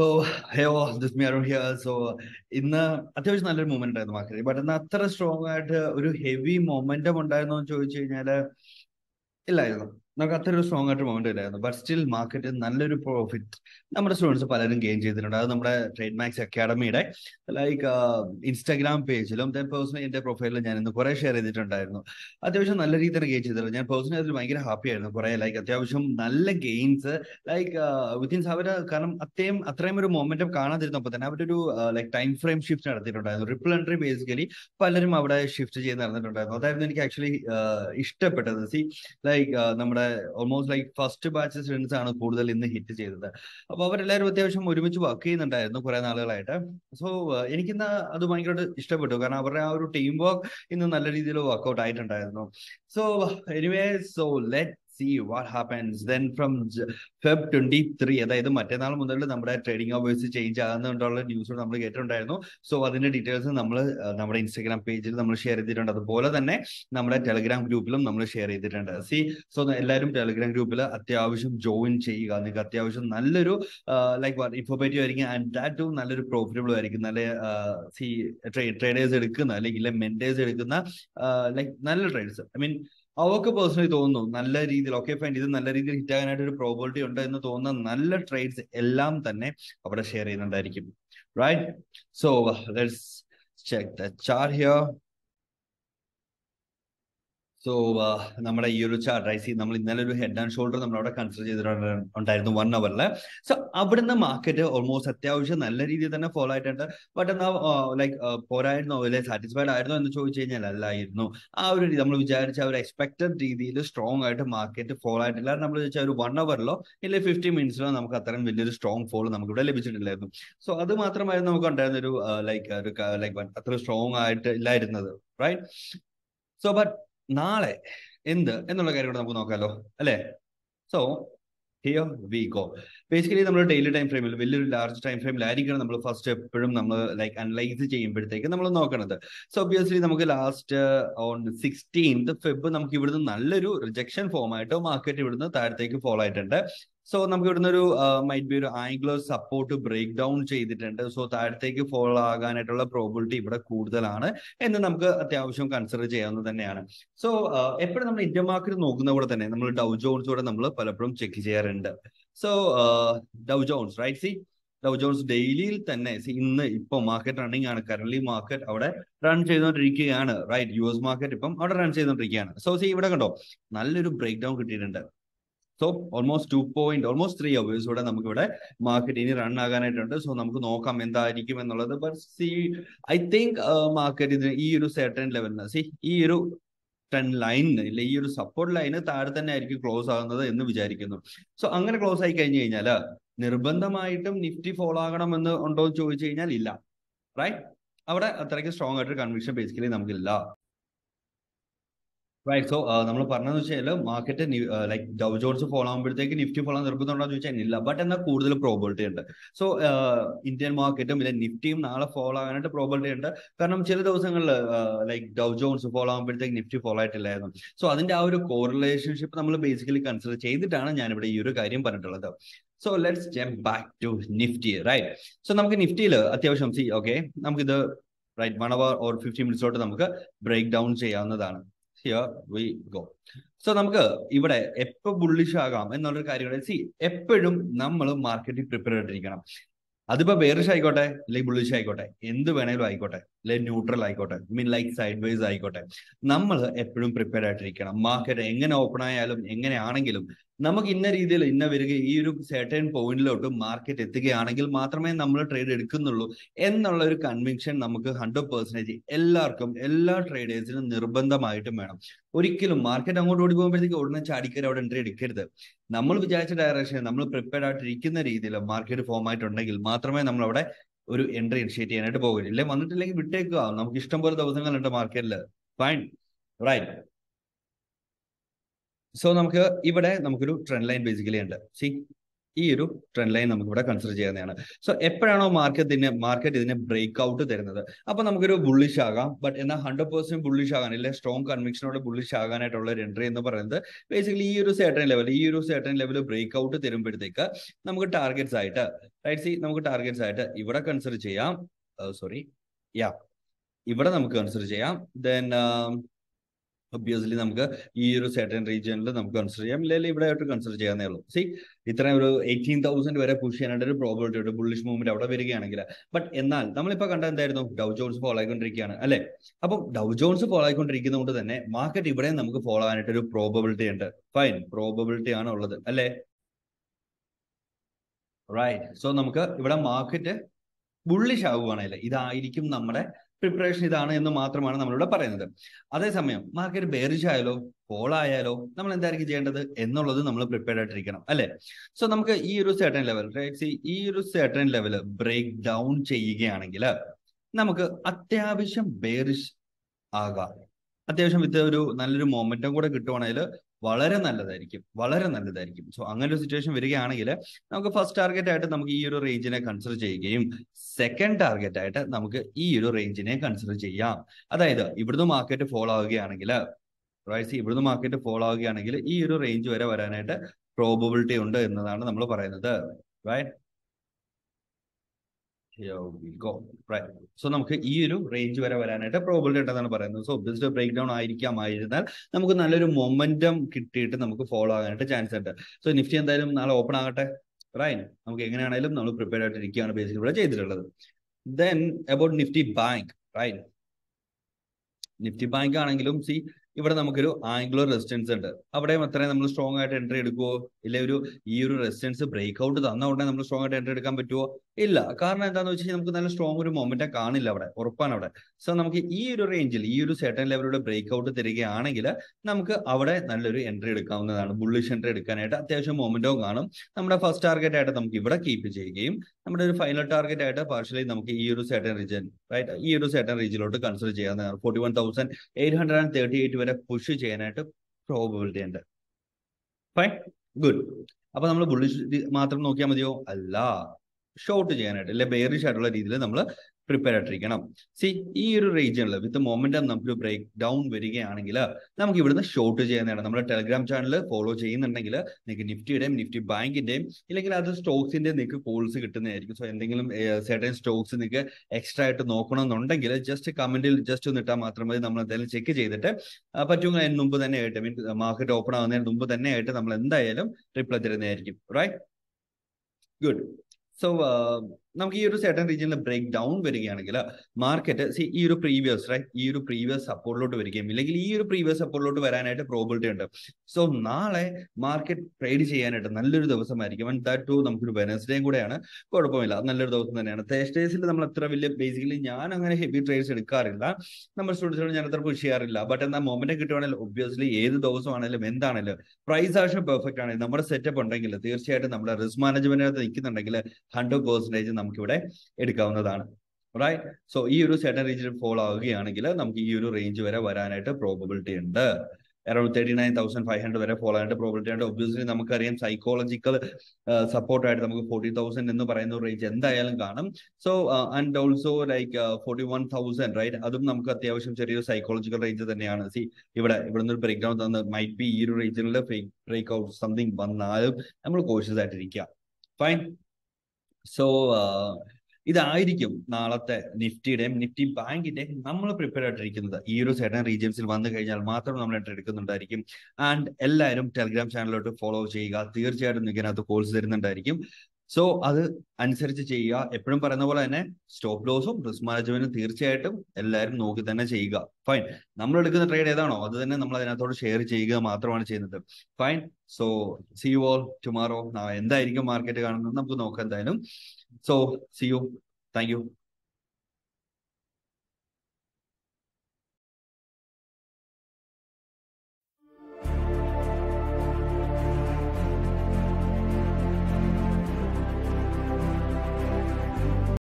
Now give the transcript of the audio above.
So hi this me Arun here. So ഇന്ന് അത്യാവശ്യം നല്ലൊരു മൂമെന്റ് ഉണ്ടായിരുന്നു മാർക്കറ്റ് ബട്ട് ഇന്ന് അത്ര സ്ട്രോങ് ആയിട്ട് ഒരു ഹെവി മൊമെന്റം ഉണ്ടായിരുന്നോ എന്ന് ചോദിച്ചു കഴിഞ്ഞാൽ ഇല്ലായിരുന്നു. നമുക്ക് അത്ര ഒരു സ്ട്രോങ് ആയിട്ട് മൊമെന്റ് ഇല്ലായിരുന്നു ബട്ട് സ്റ്റിൽ മാർക്കറ്റ് നല്ലൊരു പ്രോഫിറ്റ് നമ്മുടെ സ്റ്റുഡൻസ് പലരും ഗെയിൻ ചെയ്തിട്ടുണ്ട്. അത് നമ്മുടെ ട്രേഡ് മാക്സ് അക്കാഡമിയുടെ ലൈക്ക് ഇൻസ്റ്റാഗ്രാം പേജിലും ദെൻ പേഴ്സണലി എന്റെ പ്രൊഫൈലിലും ഞാൻ ഇന്ന് കുറെ ഷെയർ ചെയ്തിട്ടുണ്ടായിരുന്നു. അത്യാവശ്യം നല്ല രീതിയിൽ ഗെയിൻ ചെയ്തിട്ടുണ്ട്. ഞാൻ പേഴ്സണലി അതിൽ ഭയങ്കര ഹാപ്പി ആയിരുന്നു കുറെ. ലൈക്ക് അത്യാവശ്യം നല്ല ഗെയിൻസ് ലൈക്ക് വിത്തിൻ അവർ കാരണം അത്രയും അത്രയും ഒരു മൊമെന്റം കാണാതിരുന്നപ്പോൾ തന്നെ അവരൊരു ലൈക് ടൈം ഫ്രെയിം ഷിഫ്റ്റ് നടത്തിയിട്ടുണ്ടായിരുന്നു. റിപ്പിൾ എൻട്രി ബേസിക്കലി പലരും അവിടെ ഷിഫ്റ്റ് ചെയ്ത് നടന്നിട്ടുണ്ടായിരുന്നു. അതായിരുന്നു എനിക്ക് ആക്ച്വലി ഇഷ്ടപ്പെട്ടത്. സി ലൈക്ക് നമ്മുടെ almost like first batch students ആണ് കൂടുതൽ ഇന്ന് ഹിറ്റ് ചെയ്തത്. അപ്പൊ അവരെല്ലാവരും അത്യാവശ്യം ഒരുമിച്ച് വർക്ക് ചെയ്യുന്നുണ്ടായിരുന്നു കുറെ നാളുകളായിട്ട്. സോ എനിക്കിന്ന് അത് ഭയങ്കരമായിട്ട് ഇഷ്ടപ്പെട്ടു. കാരണം അവരുടെ ആ ഒരു ടീം വർക്ക് ഇന്ന് നല്ല രീതിയിൽ വർക്ക്ഔട്ട് ആയിട്ടുണ്ടായിരുന്നു. So anyway so let see what happens then from Feb twenty three അതായത് മറ്റന്നാൾ മുതൽ നമ്മുടെ ട്രേഡിംഗ് അവേഴ്സ് ചേഞ്ച് ആകുന്നുണ്ടുള്ള ന്യൂസ് നമ്മൾ കേട്ടിട്ടുണ്ടായിരുന്നു. സോ അതിന്റെ ഡീറ്റെയിൽസ് നമ്മൾ നമ്മുടെ ഇൻസ്റ്റാഗ്രാം പേജിൽ നമ്മൾ ഷെയർ ചെയ്തിട്ടുണ്ട്. അതുപോലെ തന്നെ നമ്മുടെ ടെലഗ്രാം ഗ്രൂപ്പിലും നമ്മൾ ഷെയർ ചെയ്തിട്ടുണ്ട്. സി സോ എല്ലാവരും ടെലഗ്രാം ഗ്രൂപ്പിൽ അത്യാവശ്യം ജോയിൻ ചെയ്യുക. നിങ്ങൾക്ക് അത്യാവശ്യം നല്ലൊരു ലൈക്ക് ഇൻഫോർമേറ്റീവ് ആയിരിക്കും. ആൻഡ് ദാറ്റ് നല്ലൊരു പ്രോഫിറ്റബിൾ ആയിരിക്കും. നല്ല സി ട്രേഡേഴ്സ് എടുക്കുന്ന അല്ലെങ്കിൽ മെന്റേഴ്സ് എടുക്കുന്ന ലൈക്ക് നല്ല ട്രേഡേഴ്സ് ഐ മീൻ അവർക്ക് പേഴ്സണലി തോന്നുന്നു നല്ല രീതിയിൽ ഓക്കെ ഫൈൻ ഇത് നല്ല രീതിയിൽ ഹിറ്റ് ആകാനായിട്ട് ഒരു പ്രോബിലിറ്റി ഉണ്ട് എന്ന് തോന്നുന്ന നല്ല ട്രേഡ്സ് എല്ലാം തന്നെ അവിടെ share ചെയ്യുന്നുണ്ടായിരിക്കും. Right so let's check the chart here so നമ്മുടെ ഈ ഒരു ചാർട്ട് നമ്മൾ ഇന്നലെ ഒരു ഹെഡ് ആൻഡ് ഷോൾഡർ നമ്മൾ അവിടെ കൺസിഡർ ചെയ്തിട്ടുണ്ടായിരുന്നു വൺ അവറിൽ സോ അവിടുന്ന് മാർക്കറ്റ് ഓൾമോസ്റ്റ് അത്യാവശ്യം നല്ല രീതിയിൽ തന്നെ ഫോളോ ആയിട്ടുണ്ട്. ബട്ട് എന്നാ ലൈക്ക് പോരായിരുന്നോ? അല്ലെ സാറ്റിസ്ഫൈഡ് ആയിരുന്നോ എന്ന് ചോദിച്ചു കഴിഞ്ഞാൽ അല്ലായിരുന്നു. ആ ഒരു നമ്മൾ വിചാരിച്ച ഒരു എക്സ്പെക്ടഡ് രീതിയിൽ സ്ട്രോങ് ആയിട്ട് മാർക്കറ്റ് ഫോളോ ആയിട്ടില്ല. നമ്മൾ വിചാരിച്ച ഒരു വൺ അവറിലോ ഇല്ലെ ഫിഫ്റ്റി മിനിറ്റ്സിലോ നമുക്ക് അത്രയും വലിയൊരു സ്ട്രോങ് ഫോൾ നമുക്ക് ഇവിടെ ലഭിച്ചിട്ടില്ലായിരുന്നു സോ അത് മാത്രമായിരുന്നു നമുക്ക് ഉണ്ടായിരുന്ന ഒരു ലൈക്ക് ലൈക്ക് അത്ര സ്ട്രോങ് ആയിട്ട് ഇല്ലായിരുന്നത് റൈറ്റ് സോ ബട്ട് നാളെ. എന്ത്? എന്നുള്ള കാര്യം കൂടെ നമുക്ക് നോക്കാമല്ലോ അല്ലേ? So here we go basically നമ്മൾ ഡെയിലി ടൈം ഫ്രെയിമിൽ വലിയൊരു ലാർജ് ടൈം ഫ്രെയിമിലായിരിക്കണം നമ്മൾ ഫസ്റ്റ് എപ്പോഴും നമ്മൾ ലൈക്ക് അനലൈസ് ചെയ്യുമ്പോഴത്തേക്ക് നമ്മൾ നോക്കണത്. സോ ഒബിയസ്ലി നമുക്ക് ലാസ്റ്റ് ഓൺ സിക്സ്റ്റീൻത് ഫെബ് നമുക്ക് ഇവിടുന്ന് നല്ലൊരു റിജക്ഷൻ ഫോം ആയിട്ട് മാർക്കറ്റ് ഇവിടുന്ന് താഴത്തേക്ക് ഫോളോ ആയിട്ടുണ്ട്. സോ നമുക്ക് ഇവിടുന്ന് ഒരു മൈറ്റ് ബി ഒരു ആംഗ്ലോ സപ്പോർട്ട് ബ്രേക്ക് ഡൗൺ ചെയ്തിട്ടുണ്ട്. സോ താഴത്തേക്ക് ഫോളോ ആകാനായിട്ടുള്ള പ്രോബിലിറ്റി ഇവിടെ കൂടുതലാണ് എന്ന് നമുക്ക് അത്യാവശ്യം കൺസിഡർ ചെയ്യാവുന്നത് തന്നെയാണ്. സോ എപ്പോഴും നമ്മൾ ഇന്ത്യൻ മാർക്കറ്റ് നോക്കുന്ന കൂടെ തന്നെ നമ്മൾ ഡൗ ജോൺസ് കൂടെ നമ്മൾ പലപ്പോഴും ചെക്ക് ചെയ്യാറുണ്ട്. So Dow Jones right see Dow Jones ഡെയിലിയിൽ തന്നെ ഇന്ന് ഇപ്പൊ മാർക്കറ്റ് റണ്ണിങ് ആണ്. കറന്റ് മാർക്കറ്റ് അവിടെ റൺ ചെയ്തുകൊണ്ടിരിക്കുകയാണ് റൈറ്റ് യു എസ് മാർക്കറ്റ് ഇപ്പം അവിടെ റൺ ചെയ്തുകൊണ്ടിരിക്കുകയാണ്. സോ സി ഇവിടെ കണ്ടോ? നല്ലൊരു ബ്രേക്ക് ഡൗൺ കിട്ടിയിട്ടുണ്ട്. So almost two point almost three hours കൂടെ നമുക്ക് ഇവിടെ മാർക്കറ്റ് ഇനി റൺ ആകാനായിട്ടുണ്ട്. സോ നമുക്ക് നോക്കാം എന്തായിരിക്കും എന്നുള്ളത്. But see I think market ഇതിന് ഈ ഒരു സെർട്ടൺ ലെവലിന് സി ഈ ഒരു ടെൻ ലൈനിന് ഇല്ല ഈ ഒരു സപ്പോർട്ട് ലൈന് താഴെ തന്നെ ആയിരിക്കും ക്ലോസ് ആകുന്നത് എന്ന് വിചാരിക്കുന്നു. സോ അങ്ങനെ ക്ലോസ് ആയി കഴിഞ്ഞു കഴിഞ്ഞാൽ നിർബന്ധമായിട്ടും നിഫ്റ്റി ഫോളോ ആകണം എന്ന് ഉണ്ടോ എന്ന് ചോദിച്ചു കഴിഞ്ഞാൽ ഇല്ല. റൈറ്റ് അവിടെ അത്രയ്ക്ക് സ്ട്രോങ് ആയിട്ടൊരു കൺവിക്ഷൻ ബേസിക്കലി നമുക്കില്ല. റൈറ്റ് സോ നമ്മൾ പറഞ്ഞതെന്ന് വെച്ചാൽ market like Dow Jones follow ആകുമ്പോഴത്തേക്ക് നിഫ്റ്റി ഫോളോ നിർബന്ധമുണ്ടോ എന്ന് ചോദിച്ചാൽ ഇല്ല. ബട്ട് എന്നാൽ കൂടുതൽ പ്രോബിലിറ്റി ഉണ്ട്. സോ ഇന്ത്യൻ മാർക്കറ്റും ഇല്ല നിഫ്റ്റിയും നാളെ ഫോളോ ആകാനായിട്ട് പ്രോബിലിറ്റി ഉണ്ട്. കാരണം ചില ദിവസങ്ങളിൽ ലൈക്ക് ഡൗ ജോൺസ് ഫോളോ ആകുമ്പോഴത്തേക്ക് നിഫ്റ്റി ഫോളോ ആയിട്ടില്ലായിരുന്നു. സോ അതിന്റെ ആ ഒരു കോറിലേഷൻഷിപ്പ് നമ്മൾ ബേസിക്കലി കൺസിഡർ ചെയ്തിട്ടാണ് ഞാനിവിടെ ഈ ഒരു കാര്യം പറഞ്ഞിട്ടുള്ളത്. So let's jump back to Nifty right so നമുക്ക് നിഫ്റ്റിയിൽ അത്യാവശ്യം സി ഓക്കെ നമുക്കിത് right one hour or fifty മിനിറ്റ്സോട്ട് നമുക്ക് ബ്രേക്ക് ഡൗൺ ചെയ്യാവുന്നതാണ്. ഹിയർ വി ഗോ സോ നമുക്ക് ഇവിടെ എപ്പോ ബുള്ളിഷ് ആകാം എന്നുള്ളൊരു കാര്യം സി എപ്പോഴും നമ്മൾ മാർക്കറ്റിൽ പ്രിപ്പയർ ആയിട്ടിരിക്കണം. അതിപ്പോ ബേറിഷ് ആയിക്കോട്ടെ അല്ലെങ്കിൽ ബുള്ളിഷ് ആയിക്കോട്ടെ എന്ത് വേണേലും ആയിക്കോട്ടെ അല്ലെങ്കിൽ ന്യൂട്രൽ ആയിക്കോട്ടെ മീൻ ലൈക്ക് സൈഡ് വൈസ് ആയിക്കോട്ടെ നമ്മൾ എപ്പോഴും പ്രിപ്പയർ ആയിട്ടിരിക്കണം. മാർക്കറ്റ് എങ്ങനെ ഓപ്പൺ ആയാലും എങ്ങനെയാണെങ്കിലും നമുക്ക് ഇന്ന രീതിയിൽ ഇന്ന വരിക ഈ ഒരു സെർട്ടേൺ പോയിന്റിലോട്ട് മാർക്കറ്റ് എത്തുകയാണെങ്കിൽ മാത്രമേ നമ്മൾ ട്രേഡ് എടുക്കുന്നുള്ളൂ എന്നുള്ള ഒരു കൺവിക്ഷൻ നമുക്ക് ഹൺഡ്രഡ് പെർസെന്റേജ് എല്ലാവർക്കും എല്ലാ ട്രേഡേഴ്സിനും നിർബന്ധമായിട്ടും വേണം. ഒരിക്കലും മാർക്കറ്റ് അങ്ങോട്ട് ഓടി പോകുമ്പോഴത്തേക്ക് ഉടനെ ചാടിക്കറി അവിടെ എൻട്രി എടുക്കരുത്. നമ്മൾ വിചാരിച്ച ഡയറക്ഷൻ നമ്മൾ പ്രിപ്പയർഡ് ആയിട്ടിരിക്കുന്ന രീതിയിൽ മാർക്കറ്റ് ഫോം ആയിട്ടുണ്ടെങ്കിൽ മാത്രമേ നമ്മൾ അവിടെ ഒരു എൻട്രി ഇനിഷ്യേറ്റ് ചെയ്യാനായിട്ട് പോകുകയുള്ളൂ ഇല്ലേ? വന്നിട്ടില്ലെങ്കിൽ വിട്ടേക്കുക. നമുക്ക് ഇഷ്ടം പോലെ ദിവസങ്ങളുണ്ട് മാർക്കറ്റിൽ ഫൈൻ റൈറ്റ് സോ നമുക്ക് ഇവിടെ നമുക്കൊരു ട്രെൻഡ് ലൈൻ ബേസിക്കലി ഉണ്ട്. സി ഈ ഒരു ട്രെൻഡ് ലൈൻ നമുക്ക് ഇവിടെ കൺസിഡർ ചെയ്യുന്നതാണ്. സോ എപ്പോഴാണോ മാർക്കറ്റ് ഇതിന് മാർക്കറ്റ് ഇതിനെ ബ്രേക്ക് ഔട്ട് തരുന്നത്? അപ്പൊ നമുക്കൊരു ബുള്ളിഷ് ആകാം. ബട്ട് എന്നാൽ ഹൺഡ്രഡ് പെർസെന്റ് ബുള്ളിഷ് ആകാൻ ഇല്ല സ്ട്രോങ് കൺവിക്ഷനോട് ബുള്ളിഷ് ആകാനായിട്ടുള്ള ഒരു എൻട്രി എന്ന് പറയുന്നത് ബേസിക്കലി ഈ ഒരു സേട്ടൻ ലെവൽ ഈ ഒരു സേട്ടൻ ലെവൽ ബ്രേക്ക് ഔട്ട് തരുമ്പോഴത്തേക്ക് നമുക്ക് ടാർഗറ്റ്സ് ആയിട്ട് റൈറ്റ് സി നമുക്ക് ടാർഗറ്റ്സ് ആയിട്ട് ഇവിടെ കൺസിഡർ ചെയ്യാം. സോറി യാ ഇവിടെ നമുക്ക് കൺസിഡർ ചെയ്യാം. ദെൻ ഒബ്വിയസ്ലി നമുക്ക് ഈ ഒരു സെർട്ടൻ റീജിയനിൽ നമുക്ക് കൺസിഡർ ചെയ്യാം. ഇല്ലെങ്കിൽ ഇവിടെ ആയിട്ട് കൺസിഡർ ചെയ്യാന്നേ ഉള്ളൂ. സി ഇത്രയും ഒരു എയ്റ്റീൻ തൗസൻഡ് വരെ പുഷ് ചെയ്യാനായിട്ട് ഒരു പ്രോബിലിറ്റി ഉണ്ട് ബുള്ളിഷ് മൂവ്മെന്റ് അവിടെ വരികയാണെങ്കിൽ ബട്ട് എന്നാൽ നമ്മളിപ്പോൾ കണ്ട എന്തായിരുന്നു? ഡൗ ജോൺസ് ഫോളോ ആയിക്കൊണ്ടിരിക്കുകയാണ് അല്ലെ? അപ്പം ഡൗ ജോൺസ് ഫോളോ ആയിക്കൊണ്ടിരിക്കുന്നതുകൊണ്ട് തന്നെ മാർക്കറ്റ് ഇവിടെ നമുക്ക് ഫോളോ ആയിട്ട് ഒരു പ്രോബിലിറ്റി ഉണ്ട്. ഫൈൻ പ്രോബിലിറ്റി ആണ് ഉള്ളത് അല്ലെ? റൈറ്റ് സോ നമുക്ക് ഇവിടെ മാർക്കറ്റ് ബുള്ളിഷ് ആവുകയാണെങ്കിൽ ഇതായിരിക്കും നമ്മുടെ പ്രിപ്പറേഷൻ ഇതാണ് എന്ന് മാത്രമാണ് നമ്മളിവിടെ പറയുന്നത്. അതേസമയം മാർക്കറ്റ് ബേറിഷ് ആയാലോ ഫോൾ ആയാലോ നമ്മൾ എന്തായിരിക്കും ചെയ്യേണ്ടത് എന്നുള്ളത് നമ്മൾ പ്രിപ്പയർഡ് ആയിട്ടിരിക്കണം അല്ലെ? സോ നമുക്ക് ഈ ഒരു സെർട്ടൺ ലെവൽ റൈറ്റ് ഈ ഒരു സെർട്ടൺ ലെവൽ ബ്രേക്ക് ഡൗൺ ചെയ്യുകയാണെങ്കിൽ നമുക്ക് അത്യാവശ്യം ബേറിഷ് ആകാം. അത്യാവശ്യം വിത്ത് ഒരു നല്ലൊരു മൊമെന്റം കൂടെ കിട്ടുവാണെങ്കിൽ വളരെ നല്ലതായിരിക്കും. വളരെ നല്ലതായിരിക്കും. സോ അങ്ങനെ ഒരു സിറ്റുവേഷൻ വരികയാണെങ്കിൽ നമുക്ക് ഫസ്റ്റ് ടാർഗറ്റ് ആയിട്ട് നമുക്ക് ഈ ഒരു റേഞ്ചിനെ കൺസിഡർ ചെയ്യുകയും സെക്കൻഡ് ടാർഗറ്റ് ആയിട്ട് നമുക്ക് ഈ ഒരു റേഞ്ചിനെ കൺസിഡർ ചെയ്യാം. അതായത് ഇവിടുന്ന് മാർക്കറ്റ് ഫോളോ ആവുകയാണെങ്കിൽ റൈസ് ഇവിടുന്ന് മാർക്കറ്റ് ഫോളോ ആവുകയാണെങ്കിൽ ഈ ഒരു റേഞ്ച് വരെ വരാനായിട്ട് പ്രോബബിലിറ്റി ഉണ്ട് എന്നതാണ് നമ്മൾ പറയുന്നത് റൈറ്റ് സോ നമുക്ക് ഈ ഒരു റേഞ്ച് വരെ വരാനായിട്ട് പ്രോബിലിറ്റി ഉണ്ടെന്നാണ് പറയുന്നത്. സോ ബിസിനസ് ബ്രേക്ക് ഡൗൺ ആയിരിക്കാമായിരുന്നാൽ നമുക്ക് നല്ലൊരു മൊമെന്റം കിട്ടിയിട്ട് നമുക്ക് ഫോളോ ആകാനായിട്ട് ചാൻസ് ഉണ്ട്. സോ നിഫ്റ്റി എന്തായാലും നാളെ ഓപ്പൺ ആകട്ടെ. റൈറ്റ് നമുക്ക് എങ്ങനെയാണെങ്കിലും നമ്മൾ പ്രിപ്പയർ ആയിട്ട് ഇരിക്കുകയാണ് ബേസിക്കലി ഇവിടെ ചെയ്തിട്ടുള്ളത്. Then about Nifty bank right Nifty bank ആണെങ്കിലും സി ഇവിടെ നമുക്കൊരു ആംഗുലർ റെസിസ്റ്റൻസ് ഉണ്ട്. അവിടെയും അത്രയും നമ്മൾ സ്ട്രോങ് ആയിട്ട് എൻട്രി എടുക്കുവോ? ഇല്ലെ ഒരു ഈ ഒരു റെസിസ്റ്റൻസ് ബ്രേക്ക് ഔട്ട് തന്ന ഉടനെ നമ്മൾ സ്ട്രോങ് ആയിട്ട് എൻട്രി എടുക്കാൻ പറ്റുമോ ഇല്ല. കാരണം എന്താണെന്ന് വെച്ച് കഴിഞ്ഞാൽ നമുക്ക് നല്ല സ്ട്രോങ് ഒരു മൊമെന്റ് കാണില്ല അവിടെ. ഉറപ്പാണ് അവിടെ. സോ നമുക്ക് ഈ ഒരു റേഞ്ചിൽ ഈ ഒരു സെർട്ടൺ ലെവലിലൂടെ ബ്രേക്ക് ഔട്ട് തരികയാണെങ്കിൽ നമുക്ക് അവിടെ നല്ലൊരു എൻട്രി എടുക്കാവുന്നതാണ്. ബുള്ളിഷ് എൻട്രി എടുക്കാനായിട്ട് അത്യാവശ്യം മൊമെന്റോ കാണും. നമ്മുടെ ഫസ്റ്റ് ടാർഗറ്റ് ആയിട്ട് നമുക്ക് ഇവിടെ കീപ്പ് ചെയ്യുകയും നമ്മുടെ ഒരു ഫൈനൽ ടാർഗറ്റ് ആയിട്ട് പാർഷ്യലി നമുക്ക് ഈ ഒരു സെർട്ടൺ റീജൻ റൈറ്റ് ഈ ഒരു സെർട്ടൺ റീജിലോട്ട് കൺസിഡർ ചെയ്യാവുന്നതാണ്. Forty one thousand eight hundred and thirty eight വരെ പുഷ് ചെയ്യാനായിട്ട് പ്രോബിലിറ്റി ഉണ്ട്. ഫൈൻ ഗുഡ് അപ്പൊ നമ്മൾ ബുള്ളിഷ് മാത്രം നോക്കിയാൽ മതിയോ? അല്ല. ഷോർട്ട് ചെയ്യാനായിട്ട് അല്ലെ ബെയറിഷ് ആയിട്ടുള്ള രീതിയിൽ നമ്മൾ പ്രിപ്പയർ ആയിട്ടിരിക്കണം. സി ഈ ഒരു റീജിയനിൽ വിത്ത് മൊമെന്റം നമുക്ക് ബ്രേക്ക് ഡൗൺ വരികയാണെങ്കിൽ നമുക്ക് ഇവിടുന്ന് ഷോർട്ട് ചെയ്യുന്നതാണ് നമ്മുടെ ടെലിഗ്രാം ചാനൽ ഫോളോ ചെയ്യുന്നുണ്ടെങ്കിൽ നിങ്ങൾക്ക് നിഫ്റ്റിയുടെയും നിഫ്റ്റി ബാങ്കിന്റെയും ഇല്ലെങ്കിൽ അത് സ്റ്റോക്സിന്റെ നിങ്ങൾക്ക് കോൾസ് കിട്ടുന്നതായിരിക്കും. സോ എന്തെങ്കിലും സെർട്ടൻ സ്റ്റോക്സ് നിങ്ങൾക്ക് എക്സ്ട്രാ ആയിട്ട് നോക്കണമെന്നുണ്ടെങ്കിൽ ജസ്റ്റ് കമന്റിൽ ജസ്റ്റ് ഒന്ന് ഇട്ടാൽ മാത്രമേ നമ്മൾ എന്തായാലും ചെക്ക് ചെയ്തിട്ട് പറ്റുമെങ്കിൽ അതിന് മുമ്പ് തന്നെ ആയിട്ട് മീൻ മാർക്കറ്റ് ഓപ്പൺ ആവുന്നതിന് മുമ്പ് തന്നെ ആയിട്ട് നമ്മൾ എന്തായാലും റിപ്ലൈ തരുന്നതായിരിക്കും. റൈറ്റ് ഗുഡ് സോ നമുക്ക് ഈ ഒരു സെർട്ടൺ റീജിയനിൽ ബ്രേക്ക് ഡൗൺ വരികയാണെങ്കിൽ മാർക്കറ്റ് സി ഈ ഒരു പ്രീവിയസ് റൈറ്റ് ഈ ഒരു പ്രീവിയസ് സപ്പോർട്ടിലോട്ട് വരികയും ഇല്ലെങ്കിൽ ഈ ഒരു പ്രീവിയസ് സപ്പോർട്ടിലോട്ട് വരാനായിട്ട് പ്രോബിലിറ്റി ഉണ്ട്. സോ നാളെ മാർക്കറ്റ് ട്രേഡ് ചെയ്യാനായിട്ട് നല്ലൊരു ദിവസമായിരിക്കും. ആൻഡ് ദാറ്റ് ടു നമുക്കൊരു വെനസ്ഡേയും കൂടെയാണ്. കുഴപ്പമില്ല. നല്ലൊരു ദിവസം തന്നെയാണ്. തേഴ്സ്ഡേസിൽ നമ്മൾ അത്ര വലിയ ബേസിക്കലി ഞാൻ അങ്ങനെ ഹെവി ട്രേഡ്സ് എടുക്കാറില്ല. നമ്മൾ സ്റ്റുഡൻസിനോട് ഞാൻ അത്ര പുഷ് ചെയ്യാറില്ല. ബട്ട് എന്നാൽ മൊമെന്റ് കിട്ടുവാണെങ്കിൽ ഒബ്വിയസ്ലി ഏത് ദിവസമാണെങ്കിലും എന്താണെങ്കിലും പ്രൈസ് ആക്ഷൻ പെർഫെക്റ്റ് ആണെങ്കിൽ നമ്മുടെ സെറ്റപ്പ് ഉണ്ടെങ്കിൽ തീർച്ചയായിട്ടും നമ്മുടെ റിസ്ക് മാനേജ്മെന്റിനകത്ത് നിൽക്കുന്നുണ്ടെങ്കിൽ ഹൺഡ്രഡ് പെർസെന്റേജ് നമുക്കിവിടെ എടുക്കാവുന്നതാണ്. സോ ഈ ഒരു സെർട്ടൻ റേഞ്ചിൽ ഫോളോ ആവുകയാണെങ്കിൽ നമുക്ക് ഈ ഒരു റേഞ്ച് വരെ വരാനായിട്ട് പ്രോബിലിറ്റി ഉണ്ട്. Around thirty nine thousand five hundred വരെ ഫോളോ ആയിട്ട് പ്രോബിലിറ്റി ഉണ്ട്. ഒബ്വിയസ്ലി നമുക്കറിയാം സൈക്കോളജിക്കൽ സപ്പോർട്ടായിട്ട് നമുക്ക് ഫോർട്ടി തൗസൻഡ് എന്ന് പറയുന്ന റേഞ്ച് എന്തായാലും കാണും. So and also like forty one thousand right അതും നമുക്ക് അത്യാവശ്യം ചെറിയൊരു സൈക്കോളജിക്കൽ റേഞ്ച് തന്നെയാണ്. സി ഇവിടെ ഇവിടെ നിന്ന് ഒരു ബ്രേക്ക് ഡൗൺ തന്ന് മൈറ്റ് ബി ഈ ഒരു റേഞ്ചിൽ ബ്രേക്ക് ഔട്ട് സംതിങ് വന്നാലും നമ്മൾ കോഷ്യസ് ആയിട്ടിരിക്കുക. ഫൈൻ സോ ഇതായിരിക്കും നാളത്തെ നിഫ്റ്റിയുടെയും നിഫ്റ്റി ബാങ്കിന്റെയും നമ്മൾ പ്രിപ്പയർ ആയിട്ടിരിക്കുന്നത്. ഈ ഒരു സെഡൻ റീജിയൻസിൽ വന്നു കഴിഞ്ഞാൽ മാത്രം നമ്മൾ എൻട്രി എടുക്കുന്നുണ്ടായിരിക്കും. ആൻഡ് എല്ലാവരും ടെലിഗ്രാം ചാനലിലോട്ട് ഫോളോ ചെയ്യുക. തീർച്ചയായിട്ടും ഇതിനകത്ത് കോഴ്സ് തരുന്നുണ്ടായിരിക്കും. സോ അത് അനുസരിച്ച് ചെയ്യുക. എപ്പോഴും പറയുന്ന പോലെ തന്നെ സ്റ്റോപ്പ് ലോസും റിസ്ക് മാനേജ്മെന്റും തീർച്ചയായിട്ടും എല്ലാവരും നോക്കി തന്നെ ചെയ്യുക. ഫൈൻ നമ്മൾ എടുക്കുന്ന ട്രേഡ് ഏതാണോ അത് തന്നെ നമ്മൾ അതിനകത്തോട് ഷെയർ ചെയ്യുക മാത്രമാണ് ചെയ്യുന്നത്. Fine so see you all tomorrow എന്തായിരിക്കും മാർക്കറ്റ് കാണുന്നത് നമുക്ക് നോക്കാം എന്തായാലും. So see you thank you